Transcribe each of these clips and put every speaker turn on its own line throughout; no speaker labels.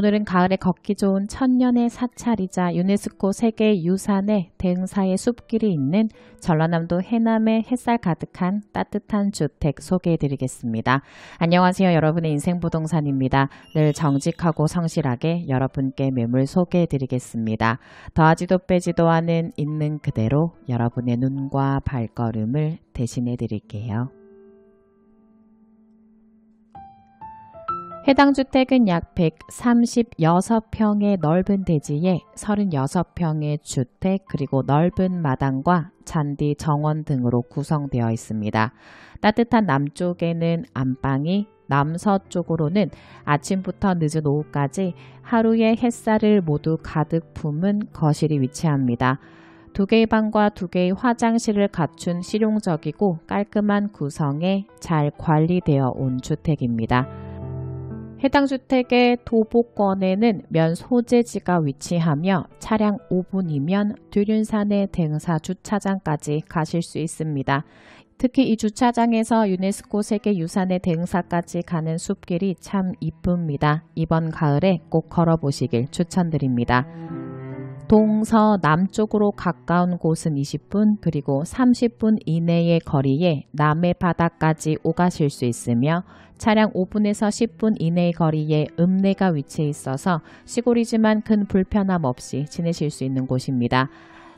오늘은 가을에 걷기 좋은 천년의 사찰이자 유네스코 세계유산의 대흥사의 숲길이 있는 전라남도 해남의 햇살 가득한 따뜻한 주택 소개해드리겠습니다. 안녕하세요. 여러분의 인생부동산입니다. 늘 정직하고 성실하게 여러분께 매물 소개해드리겠습니다. 더하지도 빼지도 않은 있는 그대로 여러분의 눈과 발걸음을 대신해드릴게요. 해당 주택은 약 136평의 넓은 대지에 36평의 주택 그리고 넓은 마당과 잔디 정원 등으로 구성되어 있습니다. 따뜻한 남쪽에는 안방이 남서쪽으로는 아침부터 늦은 오후까지 하루의 햇살을 모두 가득 품은 거실이 위치합니다. 두 개의 방과 두 개의 화장실을 갖춘 실용적이고 깔끔한 구성에 잘 관리되어 온 주택입니다. 해당 주택의 도보권에는 면 소재지가 위치하며 차량 5분이면 두륜산의 대흥사 주차장까지 가실 수 있습니다. 특히 이 주차장에서 유네스코 세계유산의 대흥사까지 가는 숲길이 참 이쁩니다. 이번 가을에 꼭 걸어보시길 추천드립니다. 동서남쪽으로 가까운 곳은 20분 그리고 30분 이내의 거리에 남해 바다까지 오가실 수 있으며 차량 5분에서 10분 이내의 거리에 읍내가 위치해 있어서 시골이지만 큰 불편함 없이 지내실 수 있는 곳입니다.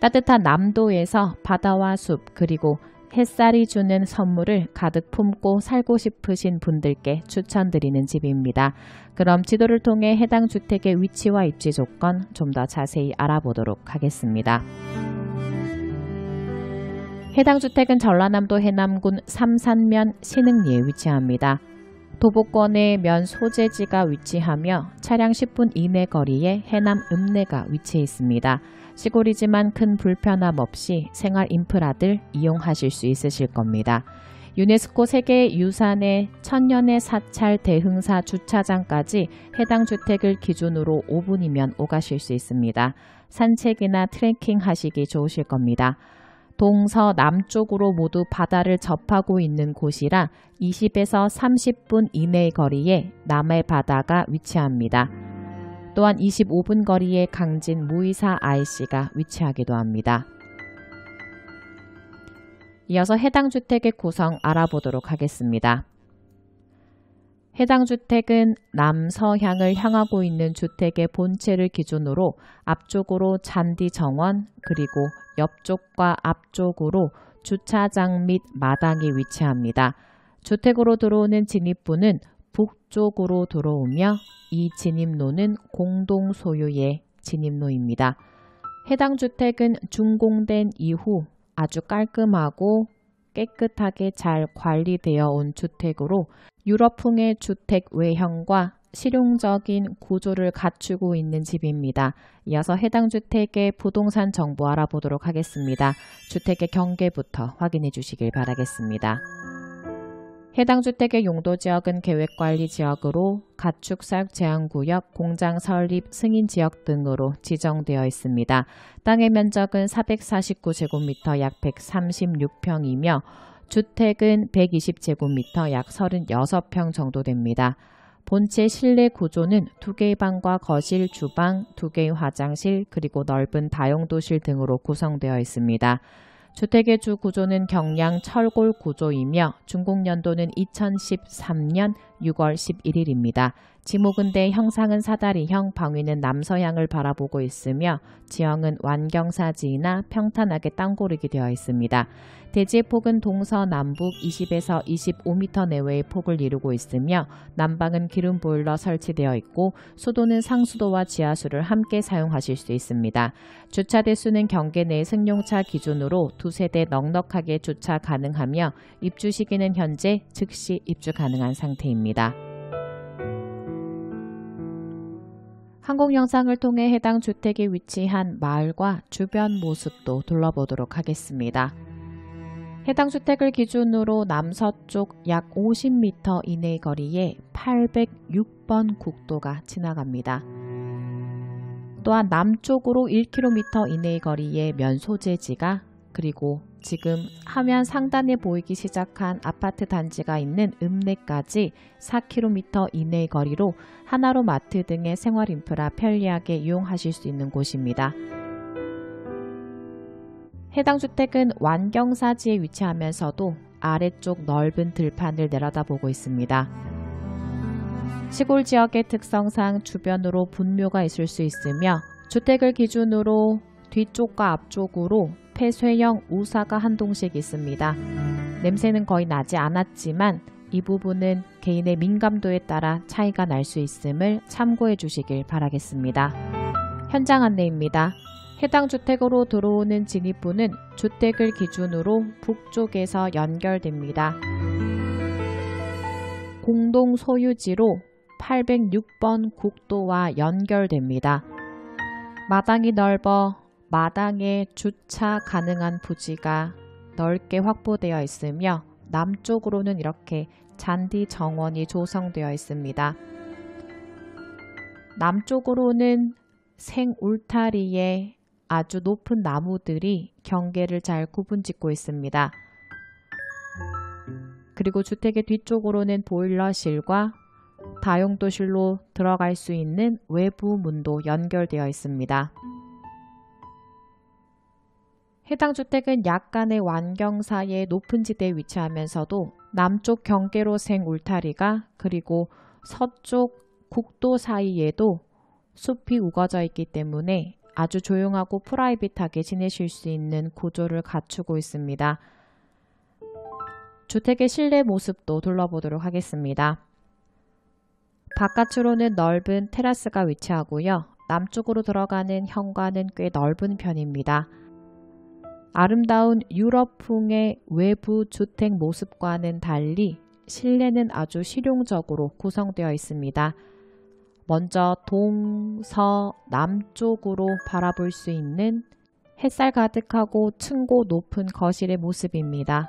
따뜻한 남도에서 바다와 숲 그리고 햇살이 주는 선물을 가득 품고 살고 싶으신 분들께 추천드리는 집입니다. 그럼 지도를 통해 해당 주택의 위치와 입지 조건 좀 더 자세히 알아보도록 하겠습니다. 해당 주택은 전라남도 해남군 삼산면 신흥리에 위치합니다. 도보권의 면 소재지가 위치하며 차량 10분 이내 거리에 해남 읍내가 위치해 있습니다. 시골이지만 큰 불편함 없이 생활 인프라들 이용하실 수 있으실 겁니다. 유네스코 세계 유산의 천년의 사찰 대흥사 주차장까지 해당 주택을 기준으로 5분이면 오가실 수 있습니다. 산책이나 트레킹 하시기 좋으실 겁니다. 동서 남쪽으로 모두 바다를 접하고 있는 곳이라 20에서 30분 이내의 거리에 남해 바다가 위치합니다. 또한 25분 거리에 강진 무이사 IC가 위치하기도 합니다. 이어서 해당 주택의 구성 알아보도록 하겠습니다. 해당 주택은 남서향을 향하고 있는 주택의 본체를 기준으로 앞쪽으로 잔디 정원 그리고 옆쪽과 앞쪽으로 주차장 및 마당이 위치합니다. 주택으로 들어오는 진입부는 북쪽으로 들어오며 이 진입로는 공동 소유의 진입로입니다. 해당 주택은 준공된 이후 아주 깔끔하고 깨끗하게 잘 관리되어 온 주택으로 유럽풍의 주택 외형과 실용적인 구조를 갖추고 있는 집입니다. 이어서 해당 주택의 부동산 정보 알아보도록 하겠습니다. 주택의 경계부터 확인해 주시길 바라겠습니다. 해당 주택의 용도 지역은 계획관리 지역으로 가축 사육 제한 구역, 공장 설립 승인 지역 등으로 지정되어 있습니다. 땅의 면적은 449제곱미터 약 136평이며 주택은 120제곱미터 약 36평 정도 됩니다. 본체 실내 구조는 두 개의 방과 거실, 주방, 두 개의 화장실, 그리고 넓은 다용도실 등으로 구성되어 있습니다. 주택의 주 구조는 경량 철골 구조이며 준공연도는 2013년 6월 11일입니다. 지목은 대 형상은 사다리형, 방위는 남서향을 바라보고 있으며 지형은 완경사지나 평탄하게 땅고르기 되어 있습니다. 대지의 폭은 동서남북 20에서 25m 내외의 폭을 이루고 있으며 난방은 기름 보일러 설치되어 있고 수도는 상수도와 지하수를 함께 사용하실 수 있습니다. 주차 대수는 경계 내 승용차 기준으로 두세 대 넉넉하게 주차 가능하며 입주 시기는 현재 즉시 입주 가능한 상태입니다. 항공 영상을 통해 해당 주택에 위치한 마을과 주변 모습도 둘러보도록 하겠습니다. 해당 주택을 기준으로 남서쪽 약 50m 이내의 거리에 806번 국도가 지나갑니다. 또한 남쪽으로 1km 이내의 거리에 면소재지가 그리고 지금 화면 상단에 보이기 시작한 아파트 단지가 있는 읍내까지 4km 이내의 거리로 하나로 마트 등의 생활 인프라 편리하게 이용하실 수 있는 곳입니다. 해당 주택은 완경사지에 위치하면서도 아래쪽 넓은 들판을 내려다보고 있습니다. 시골 지역의 특성상 주변으로 분묘가 있을 수 있으며 주택을 기준으로 뒤쪽과 앞쪽으로 폐쇄형 우사가 한 동씩 있습니다. 냄새는 거의 나지 않았지만 이 부분은 개인의 민감도에 따라 차이가 날 수 있음을 참고해 주시길 바라겠습니다. 현장 안내입니다. 해당 주택으로 들어오는 진입부는 주택을 기준으로 북쪽에서 연결됩니다. 공동 소유지로 806번 국도와 연결됩니다. 마당이 넓어 마당에 주차 가능한 부지가 넓게 확보되어 있으며 남쪽으로는 이렇게 잔디 정원이 조성되어 있습니다. 남쪽으로는 생 울타리에 아주 높은 나무들이 경계를 잘 구분짓고 있습니다. 그리고 주택의 뒤쪽으로는 보일러실과 다용도실로 들어갈 수 있는 외부 문도 연결되어 있습니다. 해당 주택은 약간의 완경사의 높은 지대에 위치하면서도 남쪽 경계로 생 울타리가 그리고 서쪽 국도 사이에도 숲이 우거져 있기 때문에 아주 조용하고 프라이빗하게 지내실 수 있는 구조를 갖추고 있습니다. 주택의 실내 모습도 둘러보도록 하겠습니다. 바깥으로는 넓은 테라스가 위치하고요. 남쪽으로 들어가는 현관은 꽤 넓은 편입니다. 아름다운 유럽풍의 외부 주택 모습과는 달리 실내는 아주 실용적으로 구성되어 있습니다. 먼저 동, 서, 남쪽으로 바라볼 수 있는 햇살 가득하고 층고 높은 거실의 모습입니다.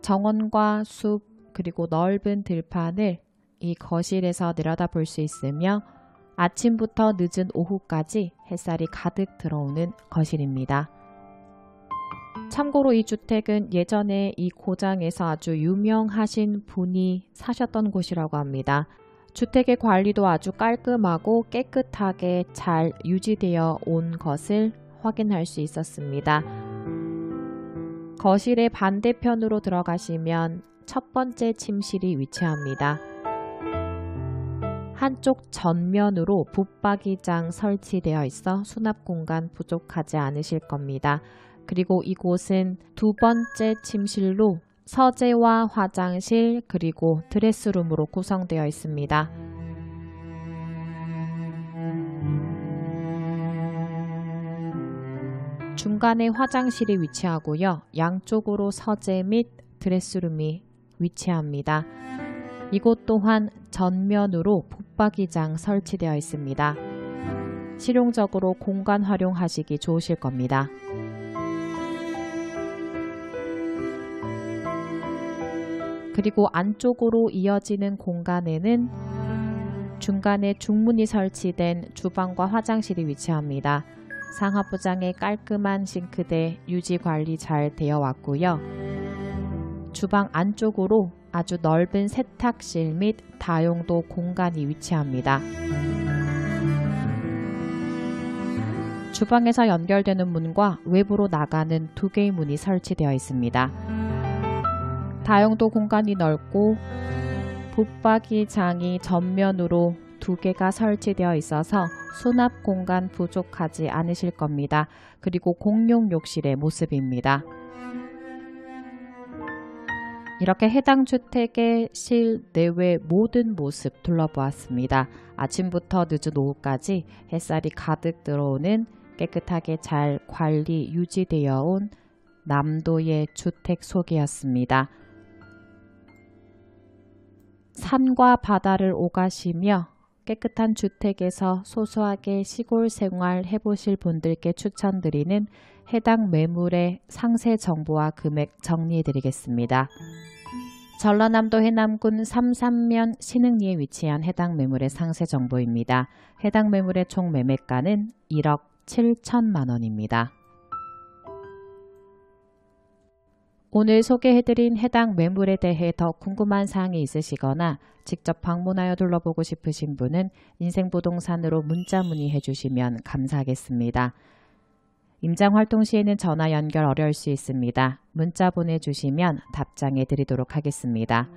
정원과 숲 그리고 넓은 들판을 이 거실에서 내려다 볼 수 있으며 아침부터 늦은 오후까지 햇살이 가득 들어오는 거실입니다. 참고로 이 주택은 예전에 이 고장에서 아주 유명하신 분이 사셨던 곳이라고 합니다. 주택의 관리도 아주 깔끔하고 깨끗하게 잘 유지되어 온 것을 확인할 수 있었습니다. 거실의 반대편으로 들어가시면 첫 번째 침실이 위치합니다. 한쪽 전면으로 붙박이장 설치되어 있어 수납 공간 부족하지 않으실 겁니다. 그리고 이곳은 두 번째 침실로 서재와 화장실 그리고 드레스룸으로 구성되어 있습니다. 중간에 화장실이 위치하고요. 양쪽으로 서재 및 드레스룸이 위치합니다. 이곳 또한 전면으로 붙박이장 설치되어 있습니다. 실용적으로 공간 활용하시기 좋으실 겁니다. 그리고 안쪽으로 이어지는 공간에는 중간에 중문이 설치된 주방과 화장실이 위치합니다. 상하부장에 깔끔한 싱크대 유지 관리 잘 되어 왔고요. 주방 안쪽으로 아주 넓은 세탁실 및 다용도 공간이 위치합니다. 주방에서 연결되는 문과 외부로 나가는 두 개의 문이 설치되어 있습니다. 다용도 공간이 넓고 붙박이 장이 전면으로 두 개가 설치되어 있어서 수납 공간 부족하지 않으실 겁니다. 그리고 공용 욕실의 모습입니다. 이렇게 해당 주택의 실내외 모든 모습 둘러보았습니다. 아침부터 늦은 오후까지 햇살이 가득 들어오는 깨끗하게 잘 관리 유지되어 온 남도의 주택 소개였습니다. 산과 바다를 오가시며 깨끗한 주택에서 소소하게 시골 생활 해보실 분들께 추천드리는 해당 매물의 상세 정보와 금액 정리해 드리겠습니다. 전라남도 해남군 삼산면 신흥리에 위치한 해당 매물의 상세 정보입니다. 해당 매물의 총 매매가는 1억 7천만 원입니다. 오늘 소개해드린 해당 매물에 대해 더 궁금한 사항이 있으시거나 직접 방문하여 둘러보고 싶으신 분은 인생부동산으로 문자 문의해 주시면 감사하겠습니다. 임장 활동 시에는 전화 연결 어려울 수 있습니다. 문자 보내주시면 답장해 드리도록 하겠습니다.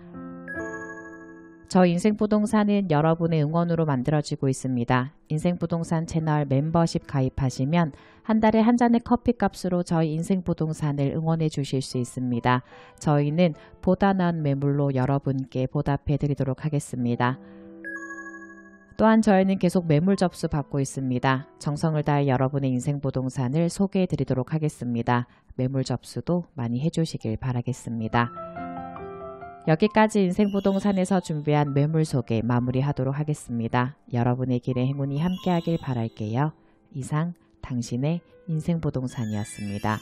저 인생부동산은 여러분의 응원으로 만들어지고 있습니다. 인생부동산 채널 멤버십 가입하시면 한 달에 한 잔의 커피 값으로 저희 인생부동산을 응원해 주실 수 있습니다. 저희는 보다 나은 매물로 여러분께 보답해 드리도록 하겠습니다. 또한 저희는 계속 매물 접수 받고 있습니다. 정성을 다해 여러분의 인생부동산을 소개해 드리도록 하겠습니다. 매물 접수도 많이 해주시길 바라겠습니다. 여기까지 인생부동산에서 준비한 매물 소개 마무리하도록 하겠습니다. 여러분의 길에 행운이 함께하길 바랄게요. 이상 당신의 인생부동산이었습니다.